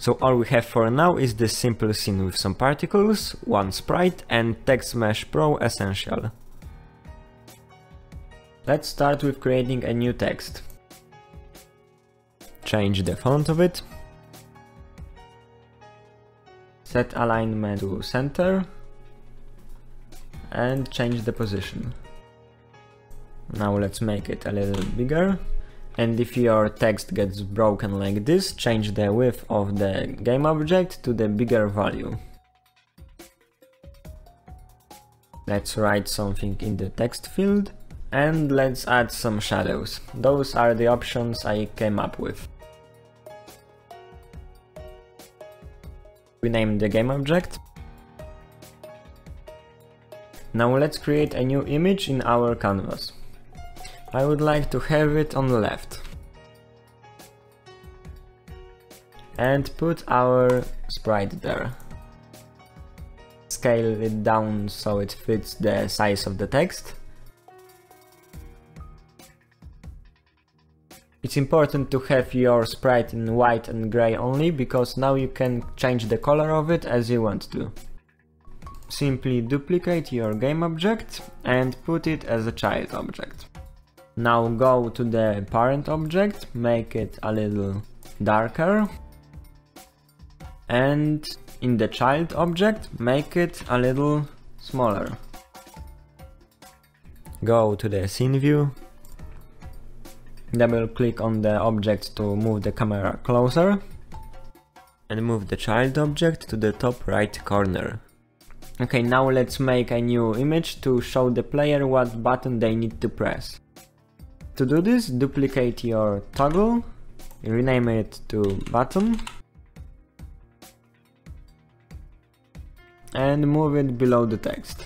So all we have for now is this simple scene with some particles, one sprite and Text Mesh Pro Essential. Let's start with creating a new text. Change the font of it. Set alignment to center. And change the position. Now let's make it a little bigger and if your text gets broken like this, change the width of the game object to the bigger value. Let's write something in the text field and let's add some shadows. Those are the options I came up with. We name the game object. Now let's create a new image in our canvas. I would like to have it on the left. And put our sprite there. Scale it down so it fits the size of the text. It's important to have your sprite in white and grey only, because now you can change the color of it as you want to. Simply duplicate your game object and put it as a child object. Now go to the parent object, make it a little darker. And in the child object, make it a little smaller. Go to the scene view. Double click on the object to move the camera closer. And move the child object to the top right corner. Okay, now let's make a new image to show the player what button they need to press. To do this, duplicate your toggle, rename it to button, and move it below the text.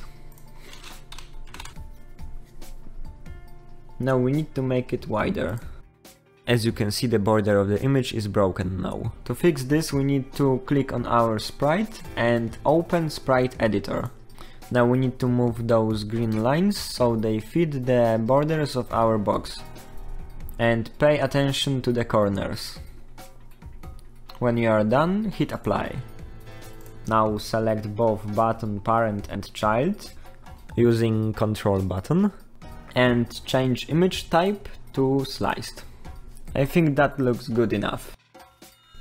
Now we need to make it wider. As you can see the border of the image is broken now. To fix this we need to click on our sprite and open sprite editor. Now we need to move those green lines so they fit the borders of our box. And pay attention to the corners. When you are done, hit apply. Now select both button parent and child using control button and change image type to sliced. I think that looks good enough.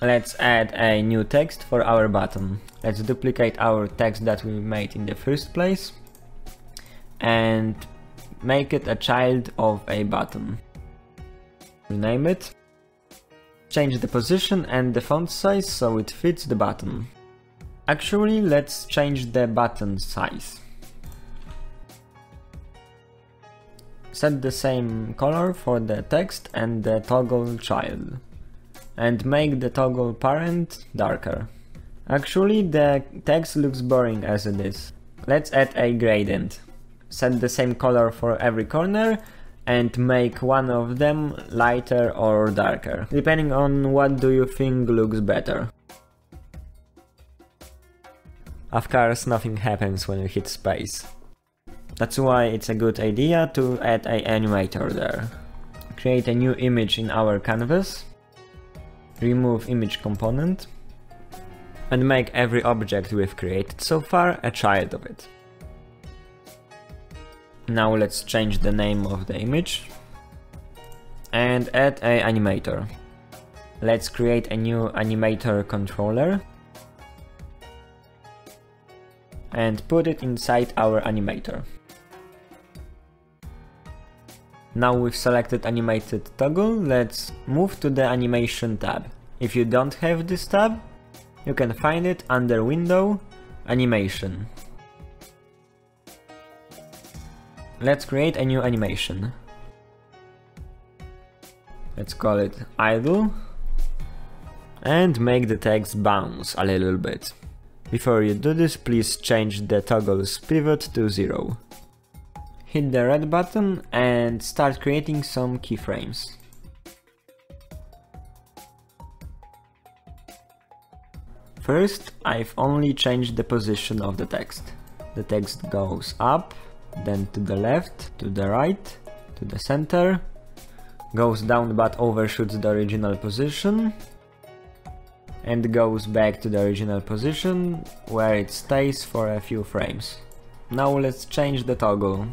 Let's add a new text for our button. Let's duplicate our text that we made in the first place and make it a child of a button. Rename it. Change the position and the font size so it fits the button. Actually, let's change the button size. Set the same color for the text and the toggle child and make the toggle parent darker. Actually, the text looks boring as it is. Let's add a gradient. Set the same color for every corner and make one of them lighter or darker, depending on what do you think looks better. Of course, nothing happens when you hit space. That's why it's a good idea to add an animator there. Create a new image in our canvas remove image component, and make every object we've created so far a child of it. Now let's change the name of the image and add a animator. Let's create a new animator controller and put it inside our animator. Now we've selected animated toggle, let's move to the animation tab. If you don't have this tab, you can find it under window, animation. Let's create a new animation. Let's call it idle and make the text bounce a little bit. Before you do this, please change the toggle's pivot to 0 hit the red button and start creating some keyframes. First, I've only changed the position of the text. The text goes up, then to the left, to the right, to the center, goes down but overshoots the original position, and goes back to the original position where it stays for a few frames. Now let's change the toggle.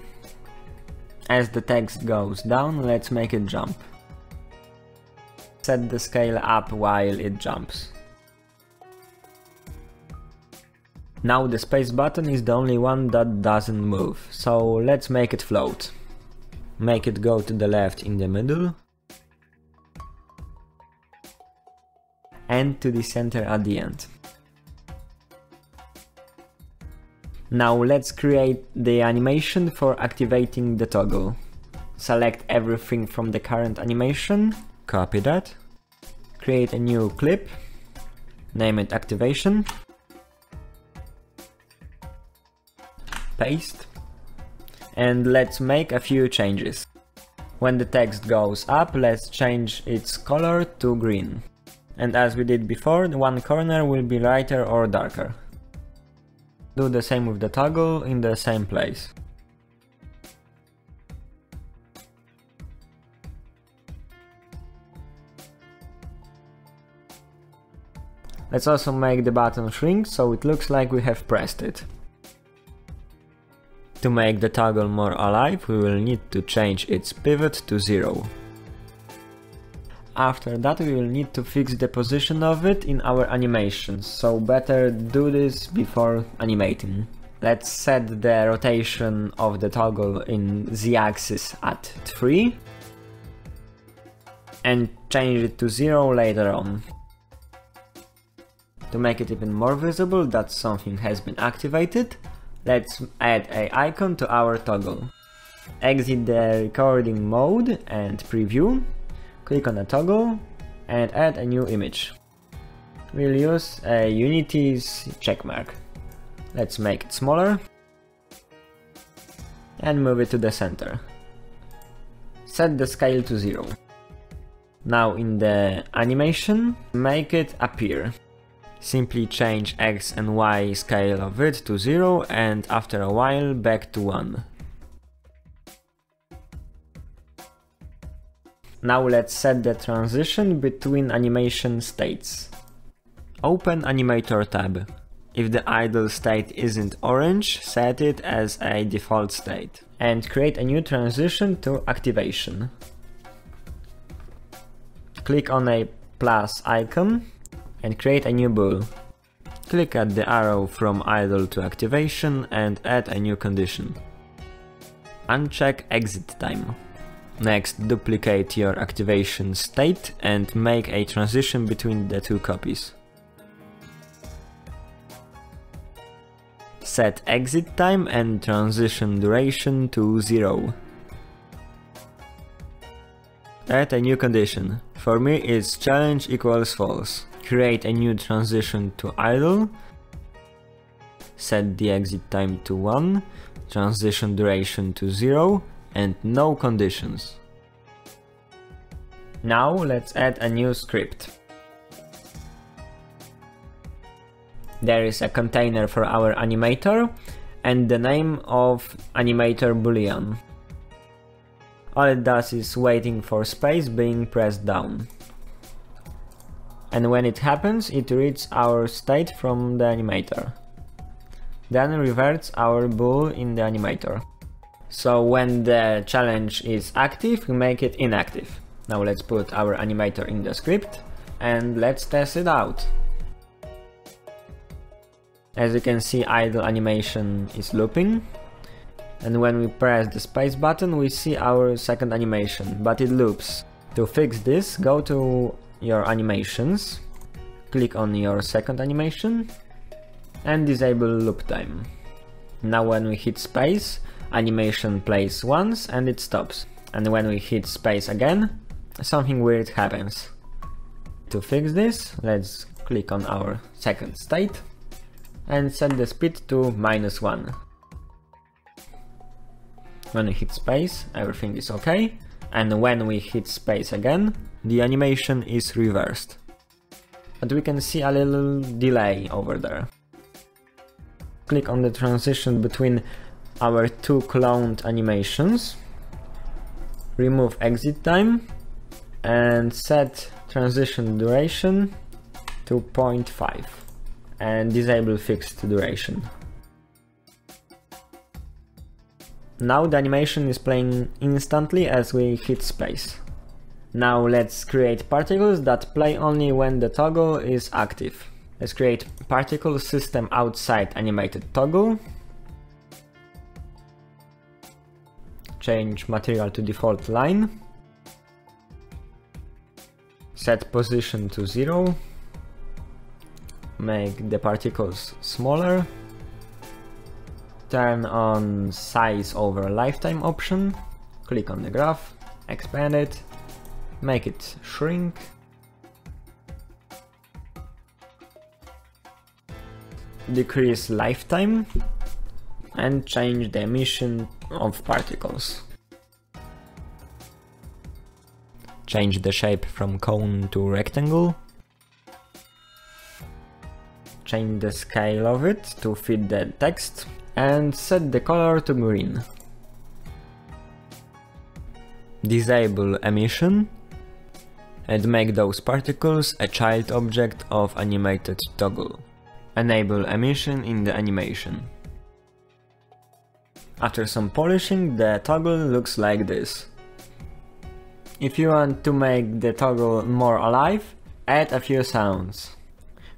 As the text goes down, let's make it jump. Set the scale up while it jumps. Now the space button is the only one that doesn't move, so let's make it float. Make it go to the left in the middle. And to the center at the end. Now let's create the animation for activating the toggle. Select everything from the current animation, copy that, create a new clip, name it activation, paste, and let's make a few changes. When the text goes up, let's change its color to green. And as we did before, one corner will be lighter or darker. Do the same with the toggle in the same place. Let's also make the button shrink so it looks like we have pressed it. To make the toggle more alive, we will need to change its pivot to 0. After that we will need to fix the position of it in our animations, so better do this before animating. Let's set the rotation of the toggle in z-axis at 3 and change it to 0 later on. To make it even more visible that something has been activated, Let's add a icon to our toggle. Exit the recording mode and preview, click on the toggle and add a new image. We'll use a Unity's checkmark. Let's make it smaller and move it to the center. Set the scale to 0. Now in the animation, make it appear. Simply change x and y scale of it to 0 and after a while back to 1. Now let's set the transition between animation states. Open Animator tab. If the idle state isn't orange, set it as a default state. And create a new transition to activation. Click on a plus icon and create a new bool. Click at the arrow from idle to activation and add a new condition. Uncheck exit time. Next, duplicate your activation state and make a transition between the two copies. Set exit time and transition duration to 0. Add a new condition. For me it's challenge equals false create a new transition to idle, set the exit time to 1, transition duration to 0, and no conditions. Now let's add a new script. There is a container for our animator and the name of animator boolean. All it does is waiting for space being pressed down and when it happens it reads our state from the animator. Then reverts our bool in the animator. So when the challenge is active, we make it inactive. Now let's put our animator in the script and let's test it out. As you can see idle animation is looping and when we press the space button we see our second animation, but it loops. To fix this, go to your animations, click on your second animation and disable loop time. Now when we hit space, animation plays once and it stops. And when we hit space again, something weird happens. To fix this, let's click on our second state and set the speed to minus 1. When we hit space, everything is okay, and when we hit space again, the animation is reversed. But we can see a little delay over there. Click on the transition between our two cloned animations, remove exit time, and set transition duration to 0.5 and disable fixed duration. Now the animation is playing instantly as we hit space. Now let's create particles that play only when the toggle is active. Let's create particle system outside animated toggle. Change material to default line. Set position to 0. Make the particles smaller. Turn on size over lifetime option. Click on the graph, expand it, make it shrink. Decrease lifetime and change the emission of particles. Change the shape from cone to rectangle. Change the scale of it to fit the text and set the color to green. Disable emission and make those particles a child object of animated toggle. Enable emission in the animation. After some polishing, the toggle looks like this. If you want to make the toggle more alive, add a few sounds.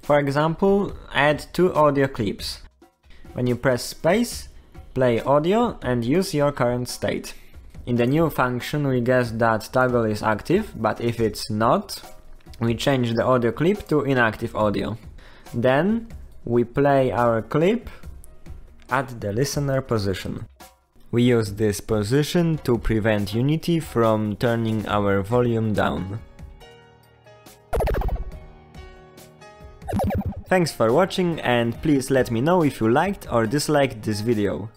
For example, add two audio clips. When you press space, play audio and use your current state. In the new function we guess that toggle is active, but if it's not, we change the audio clip to inactive audio. Then we play our clip at the listener position. We use this position to prevent Unity from turning our volume down. Thanks for watching and please let me know if you liked or disliked this video.